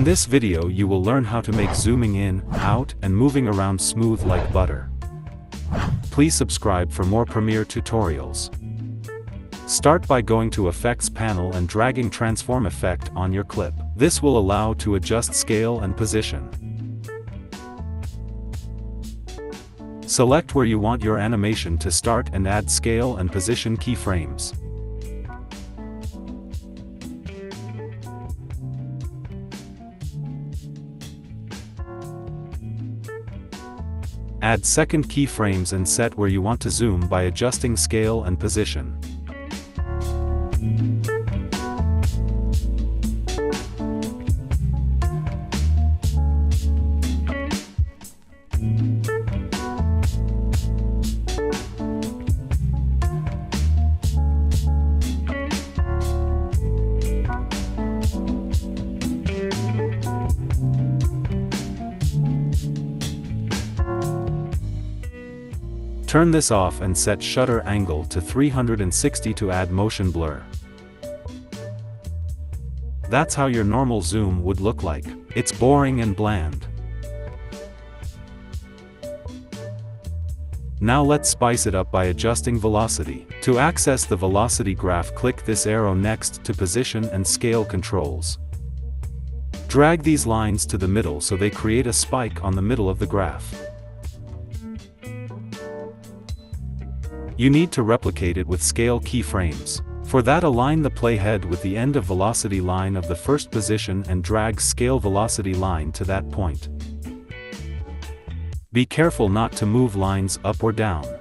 In this video you will learn how to make zooming in, out, and moving around smooth like butter. Please subscribe for more Premiere tutorials. Start by going to Effects panel and dragging Transform effect on your clip. This will allow to adjust scale and position. Select where you want your animation to start and add scale and position keyframes. Add second keyframes and set where you want to zoom by adjusting scale and position. Turn this off and set shutter angle to 360 to add motion blur. That's how your normal zoom would look like. It's boring and bland. Now let's spice it up by adjusting velocity. To access the velocity graph click this arrow next to position and scale controls. Drag these lines to the middle so they create a spike on the middle of the graph. You need to replicate it with scale keyframes. For that align the playhead with the end of velocity line of the first position and drag scale velocity line to that point. Be careful not to move lines up or down.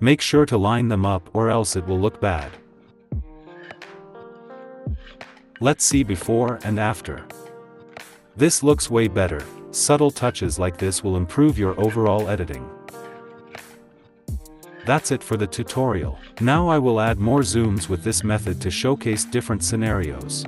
Make sure to line them up or else it will look bad. Let's see before and after. This looks way better, subtle touches like this will improve your overall editing. That's it for the tutorial. Now I will add more zooms with this method to showcase different scenarios.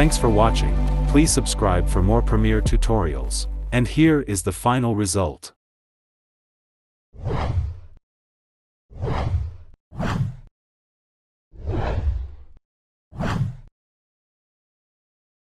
Thanks for watching, please subscribe for more Premiere tutorials. And here is the final result.